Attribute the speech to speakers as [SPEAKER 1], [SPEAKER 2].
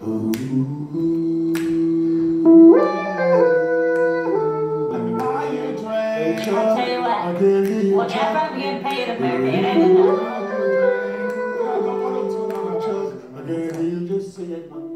[SPEAKER 1] Whatever you
[SPEAKER 2] pay to marry, it ain't enough.
[SPEAKER 1] I
[SPEAKER 3] don't want to talk about my chest. I
[SPEAKER 1] can't just say it.